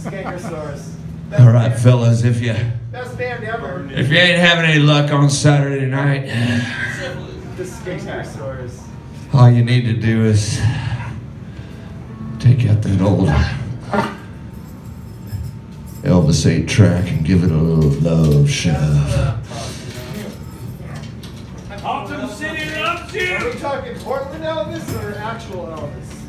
Skankersaurus. All right, fellas, if you best band ever. If you ain't having any luck on Saturday night, the Skankersaurus. All you need to do is take out that old Elvis 8 track and give it a little love shove. Awesome city loves We're we talking Portland Elvis or actual Elvis?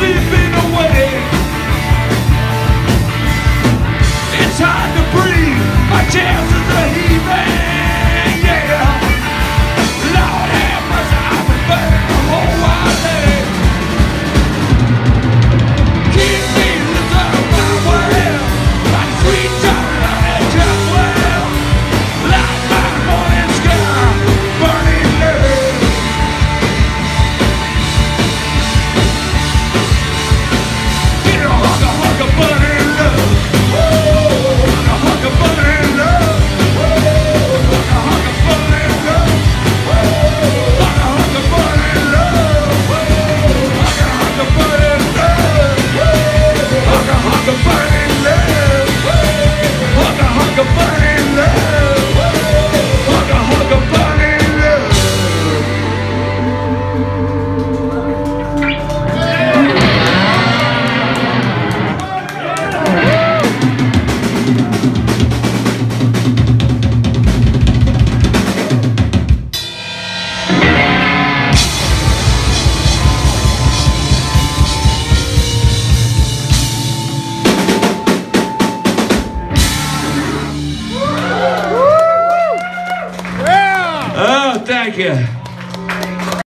sleeping Thank you.